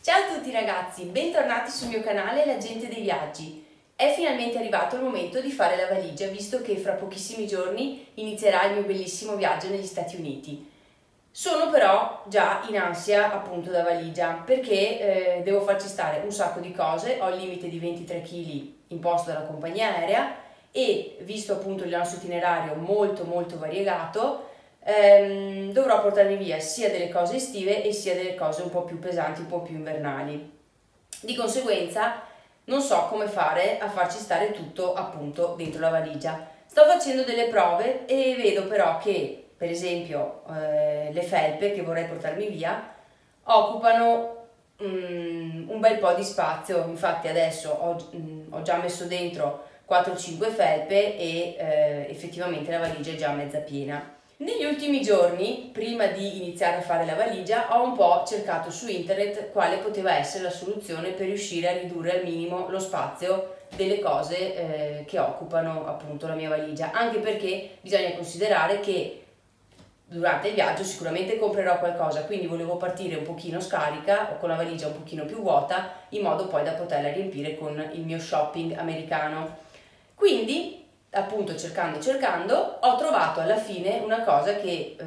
Ciao a tutti ragazzi, bentornati sul mio canale La gente dei viaggi. È finalmente arrivato il momento di fare la valigia, visto che fra pochissimi giorni inizierà il mio bellissimo viaggio negli Stati Uniti. Sono però già in ansia appunto da valigia perché eh, devo farci stare un sacco di cose, ho il limite di 23 kg imposto dalla compagnia aerea e visto appunto il nostro itinerario molto molto variegato ehm, dovrò portarmi via sia delle cose estive e sia delle cose un po' più pesanti, un po' più invernali. Di conseguenza non so come fare a farci stare tutto appunto dentro la valigia. Sto facendo delle prove e vedo però che per esempio eh, le felpe che vorrei portarmi via occupano mm, un bel po' di spazio, infatti adesso ho, mm, ho già messo dentro 4-5 felpe e eh, effettivamente la valigia è già mezza piena. Negli ultimi giorni, prima di iniziare a fare la valigia, ho un po' cercato su internet quale poteva essere la soluzione per riuscire a ridurre al minimo lo spazio delle cose eh, che occupano appunto la mia valigia, anche perché bisogna considerare che durante il viaggio sicuramente comprerò qualcosa, quindi volevo partire un pochino scarica o con la valigia un pochino più vuota in modo poi da poterla riempire con il mio shopping americano. Quindi, appunto cercando cercando, ho trovato alla fine una cosa che eh,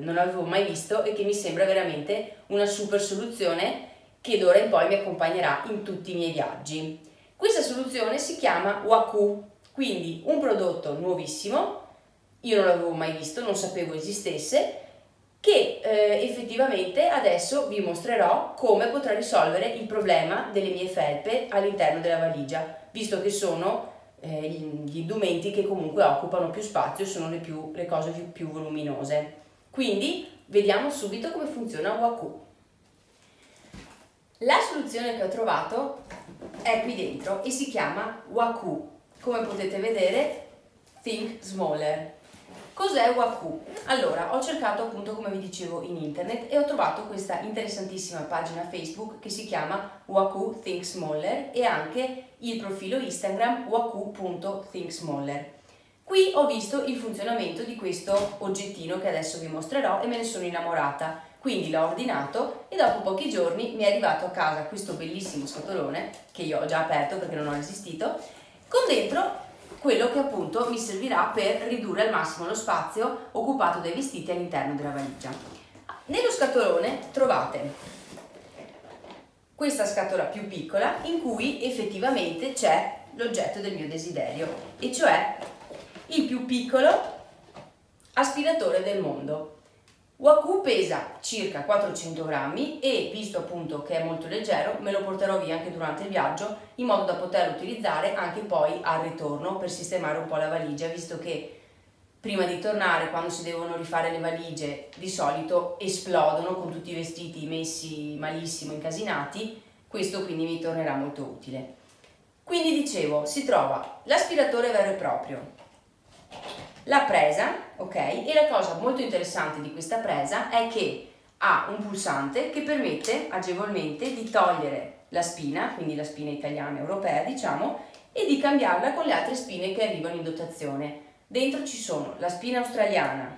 non avevo mai visto e che mi sembra veramente una super soluzione che d'ora in poi mi accompagnerà in tutti i miei viaggi. Questa soluzione si chiama Waku, quindi un prodotto nuovissimo io non l'avevo mai visto, non sapevo esistesse, che eh, effettivamente adesso vi mostrerò come potrò risolvere il problema delle mie felpe all'interno della valigia, visto che sono eh, gli indumenti che comunque occupano più spazio e sono le, più, le cose più, più voluminose. Quindi vediamo subito come funziona Waku. La soluzione che ho trovato è qui dentro e si chiama Waku. Come potete vedere, Think Smaller. Cos'è Waku? Allora, ho cercato appunto come vi dicevo in internet e ho trovato questa interessantissima pagina Facebook che si chiama Waku Think Smaller e anche il profilo Instagram waku.thinksmaller. Qui ho visto il funzionamento di questo oggettino che adesso vi mostrerò e me ne sono innamorata. Quindi l'ho ordinato e dopo pochi giorni mi è arrivato a casa questo bellissimo scatolone che io ho già aperto perché non ho resistito con dentro quello che appunto mi servirà per ridurre al massimo lo spazio occupato dai vestiti all'interno della valigia. Nello scatolone trovate questa scatola più piccola in cui effettivamente c'è l'oggetto del mio desiderio e cioè il più piccolo aspiratore del mondo. Waku pesa circa 400 grammi e visto appunto che è molto leggero me lo porterò via anche durante il viaggio in modo da poterlo utilizzare anche poi al ritorno per sistemare un po' la valigia visto che prima di tornare quando si devono rifare le valigie di solito esplodono con tutti i vestiti messi malissimo incasinati questo quindi mi tornerà molto utile. Quindi dicevo si trova l'aspiratore vero e proprio la presa, ok? E la cosa molto interessante di questa presa è che ha un pulsante che permette agevolmente di togliere la spina, quindi la spina italiana europea diciamo, e di cambiarla con le altre spine che arrivano in dotazione. Dentro ci sono la spina australiana,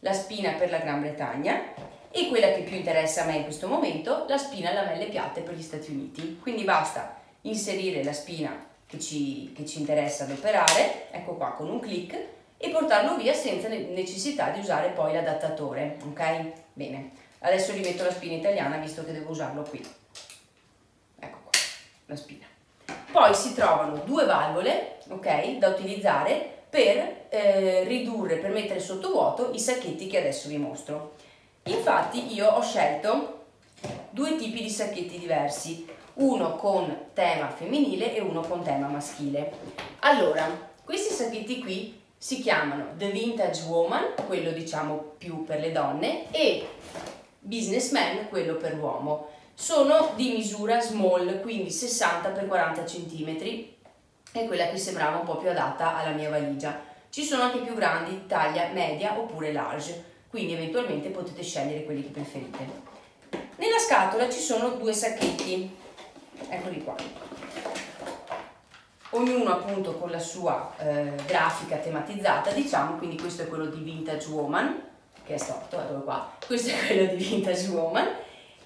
la spina per la Gran Bretagna e quella che più interessa a me in questo momento, la spina lamelle piatte per gli Stati Uniti. Quindi basta inserire la spina che ci, che ci interessa ad operare, ecco qua con un clic, e portarlo via senza necessità di usare poi l'adattatore, ok? Bene, adesso rimetto la spina italiana visto che devo usarlo qui. Ecco qua, la spina. Poi si trovano due valvole, ok, da utilizzare per eh, ridurre, per mettere sotto vuoto i sacchetti che adesso vi mostro. Infatti io ho scelto due tipi di sacchetti diversi, uno con tema femminile e uno con tema maschile. Allora, questi sacchetti qui si chiamano The Vintage Woman, quello diciamo più per le donne, e Businessman, quello per l'uomo. Sono di misura small, quindi 60 x 40 cm, è quella che sembrava un po' più adatta alla mia valigia. Ci sono anche più grandi, taglia media oppure large, quindi eventualmente potete scegliere quelli che preferite. Nella scatola ci sono due sacchetti, eccoli qua. Ognuno appunto con la sua eh, grafica tematizzata, diciamo, quindi questo è quello di Vintage Woman, che è storto, eccolo qua, questo è quello di Vintage Woman,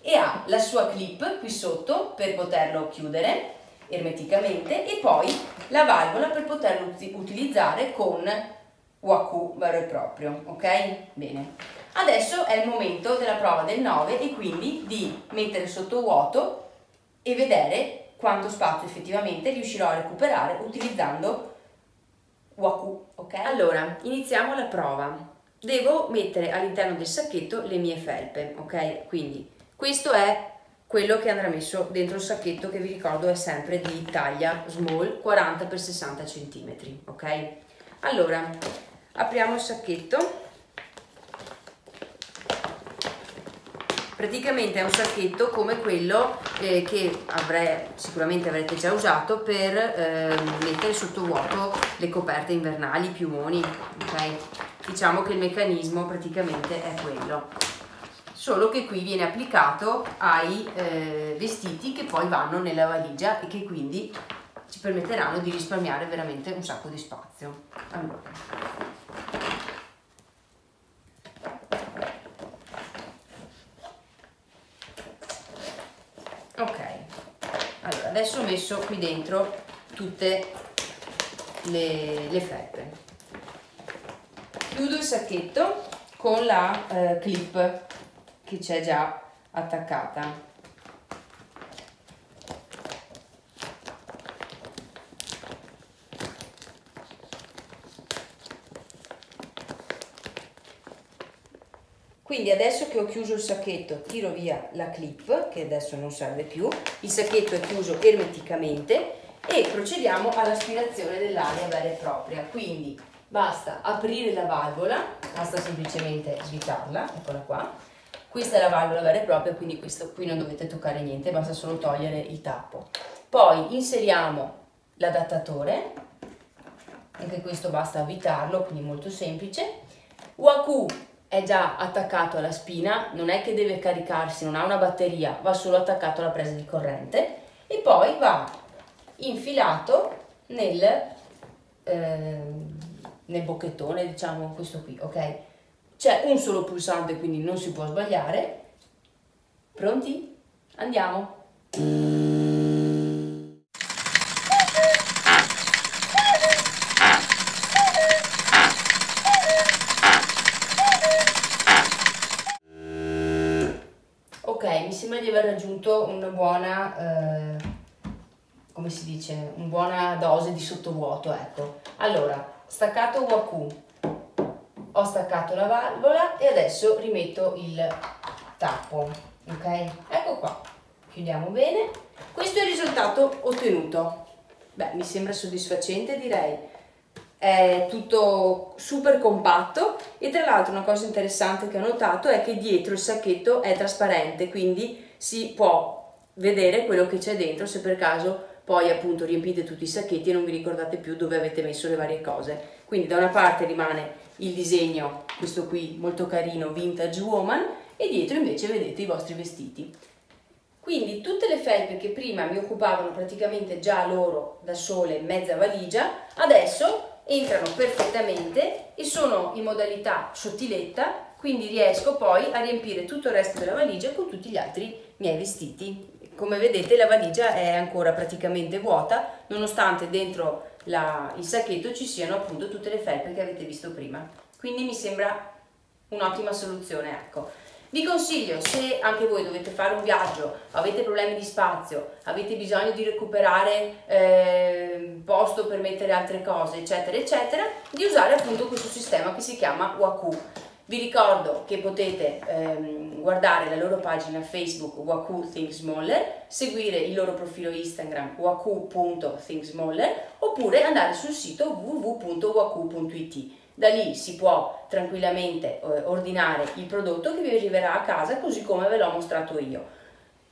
e ha la sua clip qui sotto per poterlo chiudere ermeticamente e poi la valvola per poterlo uti- utilizzare con Waku vero e proprio, ok? Bene. Adesso è il momento della prova del 9 e quindi di mettere sotto vuoto e vedere quanto spazio effettivamente riuscirò a recuperare utilizzando Waku, ok? Allora, iniziamo la prova. Devo mettere all'interno del sacchetto le mie felpe, ok? Quindi questo è quello che andrà messo dentro il sacchetto che vi ricordo è sempre di taglia small 40 x 60 cm, ok? Allora, apriamo il sacchetto. Praticamente è un sacchetto come quello eh, che avrei, sicuramente avrete già usato per eh, mettere sotto vuoto le coperte invernali, i piumoni, ok? Diciamo che il meccanismo praticamente è quello solo che qui viene applicato ai eh, vestiti che poi vanno nella valigia e che quindi ci permetteranno di risparmiare veramente un sacco di spazio. Allora. Ok, allora adesso ho messo qui dentro tutte le, le felpe. Chiudo il sacchetto con la eh, clip che c'è già attaccata. Quindi adesso che ho chiuso il sacchetto tiro via la clip che adesso non serve più, il sacchetto è chiuso ermeticamente e procediamo all'aspirazione dell'aria vera e propria. Quindi basta aprire la valvola, basta semplicemente svitarla, eccola qua, questa è la valvola vera e propria, quindi questo qui non dovete toccare niente, basta solo togliere il tappo. Poi inseriamo l'adattatore, anche questo basta avvitarlo, quindi molto semplice. Waku è già attaccato alla spina, non è che deve caricarsi, non ha una batteria, va solo attaccato alla presa di corrente e poi va infilato nel, eh, nel bocchettone, diciamo questo qui, ok? C'è un solo pulsante, quindi non si può sbagliare. Pronti? Andiamo! Di sottovuoto, ecco. Allora, staccato Waku, ho staccato la valvola e adesso rimetto il tappo, ok? Ecco qua, chiudiamo bene. Questo è il risultato ottenuto. Beh, mi sembra soddisfacente direi. È tutto super compatto e tra l'altro una cosa interessante che ho notato è che dietro il sacchetto è trasparente, quindi si può vedere quello che c'è dentro se per caso poi appunto riempite tutti i sacchetti e non vi ricordate più dove avete messo le varie cose. Quindi da una parte rimane il disegno, questo qui molto carino, Vintage Woman, e dietro invece vedete i vostri vestiti. Quindi tutte le felpe che prima mi occupavano praticamente già loro da sole mezza valigia, adesso entrano perfettamente e sono in modalità sottiletta, quindi riesco poi a riempire tutto il resto della valigia con tutti gli altri miei vestiti. Come vedete la valigia è ancora praticamente vuota, nonostante dentro la- il sacchetto ci siano appunto tutte le felpe che avete visto prima. Quindi mi sembra un'ottima soluzione, ecco. Vi consiglio, se anche voi dovete fare un viaggio, avete problemi di spazio, avete bisogno di recuperare eh, posto per mettere altre cose, eccetera, eccetera, di usare appunto questo sistema che si chiama Waku. Vi ricordo che potete ehm, guardare la loro pagina Facebook Waku Think Smaller, seguire il loro profilo Instagram waku.thinksmaller oppure andare sul sito www.waku.it. Da lì si può tranquillamente eh, ordinare il prodotto che vi arriverà a casa così come ve l'ho mostrato io.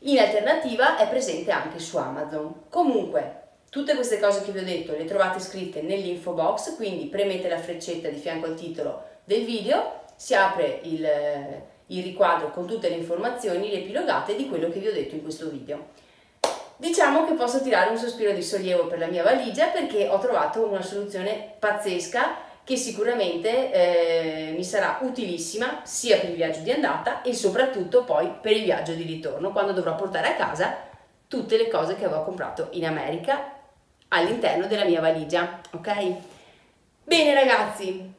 In alternativa è presente anche su Amazon. Comunque, tutte queste cose che vi ho detto le trovate scritte nell'info box, quindi premete la freccetta di fianco al titolo del video, si apre il, il riquadro con tutte le informazioni riepilogate di quello che vi ho detto in questo video. Diciamo che posso tirare un sospiro di sollievo per la mia valigia perché ho trovato una soluzione pazzesca che sicuramente eh, mi sarà utilissima sia per il viaggio di andata e soprattutto poi per il viaggio di ritorno, quando dovrò portare a casa tutte le cose che avevo comprato in America all'interno della mia valigia, ok? Bene ragazzi,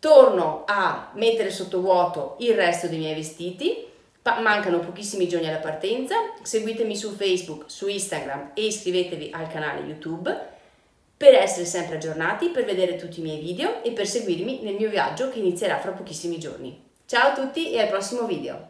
torno a mettere sotto vuoto il resto dei miei vestiti mancano pochissimi giorni alla partenza, seguitemi su Facebook, su Instagram e iscrivetevi al canale YouTube per essere sempre aggiornati, per vedere tutti i miei video e per seguirmi nel mio viaggio che inizierà fra pochissimi giorni. Ciao a tutti e al prossimo video!